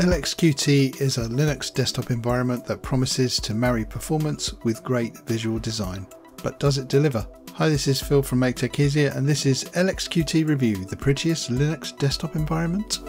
LXQT is a Linux desktop environment that promises to marry performance with great visual design. But does it deliver? Hi, this is Phil from Make Tech Easier, and this is LXQT Review, the prettiest Linux desktop environment.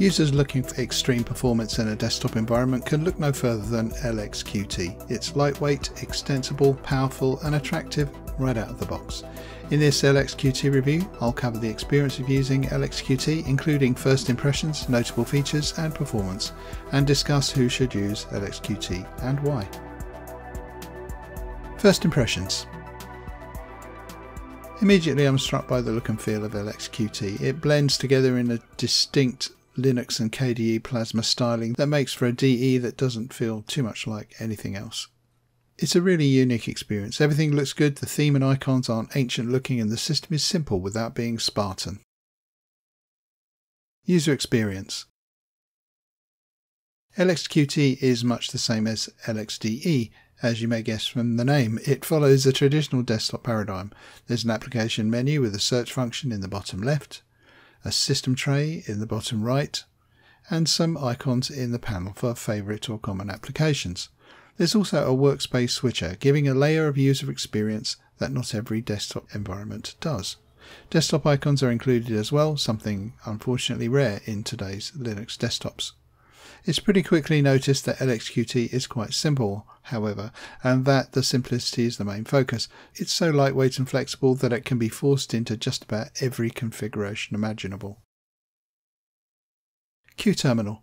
Users looking for extreme performance in a desktop environment can look no further than LXQT. It's lightweight, extensible, powerful and attractive right out of the box. In this LXQT review, I'll cover the experience of using LXQT, including first impressions, notable features and performance, and discuss who should use LXQT and why. First impressions. Immediately I'm struck by the look and feel of LXQT. It blends together in a distinct Linux and KDE Plasma styling that makes for a DE that doesn't feel too much like anything else. It's a really unique experience. Everything looks good, the theme and icons aren't ancient looking, and the system is simple without being Spartan. User experience. LXQT is much the same as LXDE, as you may guess from the name. It follows a traditional desktop paradigm. There's an application menu with a search function in the bottom left, a system tray in the bottom right, and some icons in the panel for favourite or common applications. There's also a workspace switcher, giving a layer of user experience that not every desktop environment does. Desktop icons are included as well, something unfortunately rare in today's Linux desktops. It's pretty quickly noticed that LXQT is quite simple, however, and that the simplicity is the main focus. It's so lightweight and flexible that it can be forced into just about every configuration imaginable. QTerminal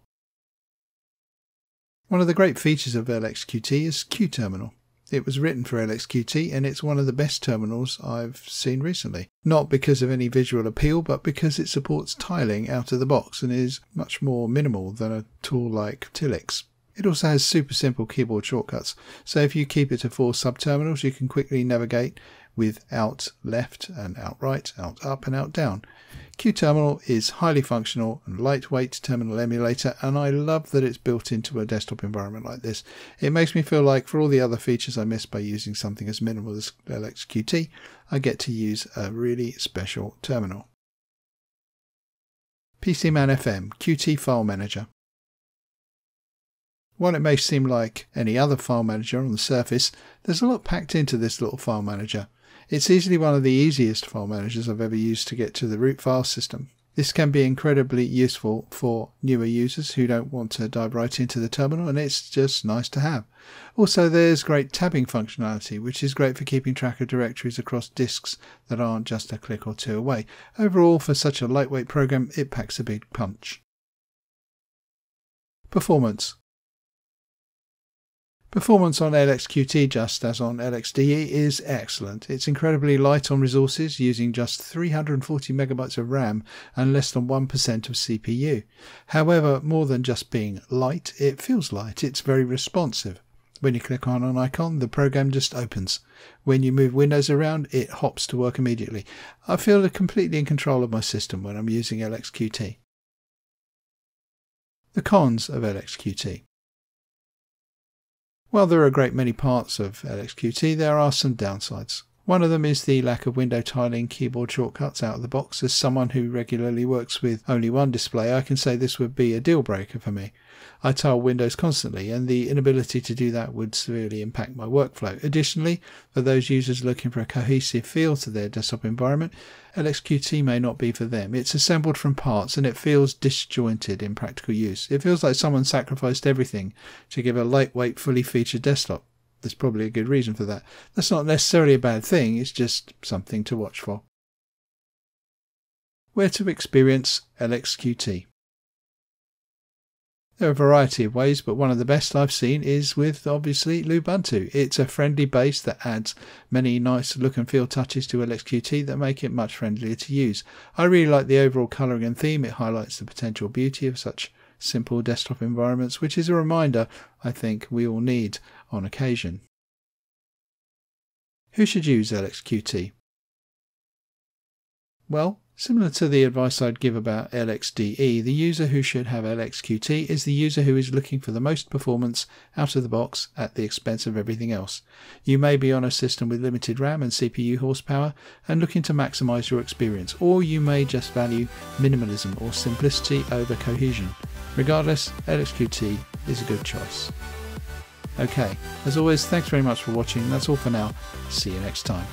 One of the great features of LXQT is QTerminal. It was written for LXQT and it's one of the best terminals I've seen recently. Not because of any visual appeal, but because it supports tiling out of the box and is much more minimal than a tool like Tilix. It also has super simple keyboard shortcuts, so if you keep it to four subterminals, you can quickly navigate with Alt left and Alt right, Alt up and Alt down. QTerminal is highly functional and lightweight terminal emulator and I love that it's built into a desktop environment like this. It makes me feel like for all the other features I miss by using something as minimal as LXQT, I get to use a really special terminal. PCMan FM Qt File Manager while it may seem like any other file manager on the surface, there's a lot packed into this little file manager. It's easily one of the easiest file managers I've ever used to get to the root file system. This can be incredibly useful for newer users who don't want to dive right into the terminal and it's just nice to have. Also there's great tabbing functionality which is great for keeping track of directories across disks that aren't just a click or two away. Overall for such a lightweight program it packs a big punch. Performance Performance on LXQT, just as on LXDE, is excellent. It's incredibly light on resources, using just 340 megabytes of RAM and less than 1% of CPU. However, more than just being light, it feels light. It's very responsive. When you click on an icon, the program just opens. When you move windows around, it hops to work immediately. I feel completely in control of my system when I'm using LXQT. The cons of LXQT. While there are a great many parts of LXQT, there are some downsides. One of them is the lack of window tiling keyboard shortcuts out of the box. As someone who regularly works with only one display, I can say this would be a deal breaker for me. I tile windows constantly, and the inability to do that would severely impact my workflow. Additionally, for those users looking for a cohesive feel to their desktop environment, LXQT may not be for them. It's assembled from parts and it feels disjointed in practical use. It feels like someone sacrificed everything to give a lightweight, fully featured desktop. There's probably a good reason for that. That's not necessarily a bad thing, it's just something to watch for. Where to experience LXQT. There are a variety of ways, but one of the best I've seen is with obviously Lubuntu. It's a friendly base that adds many nice look and feel touches to LXQT that make it much friendlier to use. I really like the overall colouring and theme. It highlights the potential beauty of such simple desktop environments, which is a reminder I think we all need on occasion. Who should use LXQT? Well, Similar to the advice I'd give about LXDE, the user who should have LXQT is the user who is looking for the most performance out of the box at the expense of everything else. You may be on a system with limited RAM and CPU horsepower and looking to maximize your experience, or you may just value minimalism or simplicity over cohesion. Regardless, LXQT is a good choice. Okay, as always, thanks very much for watching. That's all for now. See you next time.